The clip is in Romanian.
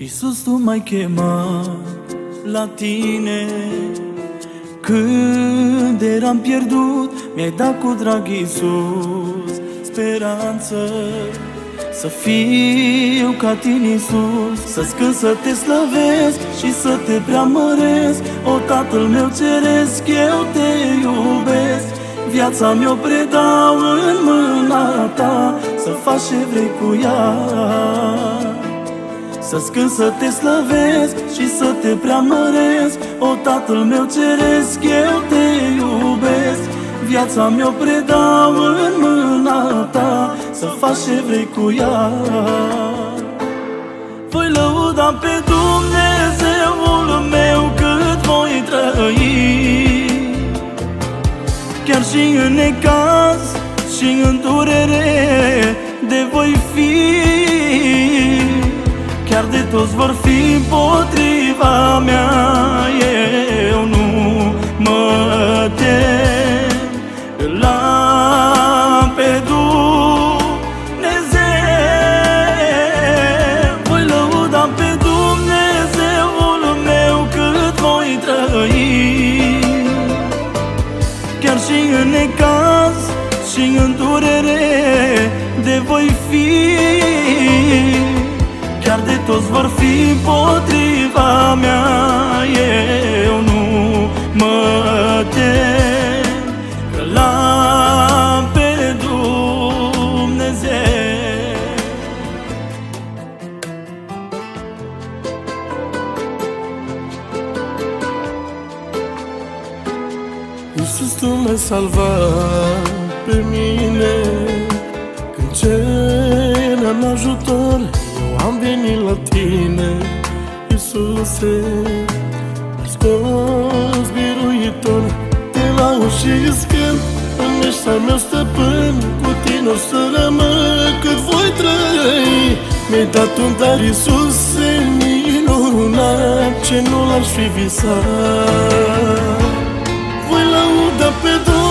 Iisus, Tu m-ai chemat la Tine. Când eram pierdut, mi-ai dat cu drag Iisus Speranță. Să fiu ca tine, Iisus Să scând să te slăvesc și să te preamăresc. O, Tatăl meu ceresc, eu te iubesc. Viața mi-o predau în mâna ta Să faci ce vrei cu ea să-ți cânt să te slăvesc și să te preamăresc. O, Tatăl meu ceresc, eu te iubesc. Viața mi-o predau în mâna ta Să faci ce vrei cu ea. Voi lăuda pe Dumnezeul meu cât voi trăi. Chiar și în necaz și în durere de voi fi toți vor fi împotriva mea Eu nu mă tem. La pe Dumnezeu Voi lăuda pe Dumnezeul meu Cât voi trăi. Chiar și în necaz și în durere de voi fi Chiar de toți vor fi împotriva mea. Eu nu mă tem Că l-am pe Dumnezeu. Iisus, Tu m-ai salvat pe mine. Când ceream ajutor Eu am venit la Tine Iisuse. M-ai scos biruitor Te laud și îți cânt În ești al meu stăpân Cu Tine o să rămân Cât voi trăi. Mi-ai dat un dar Iisuse minunat Ce nu l-aș fi visat. Voi lăuda pe Dumnezeul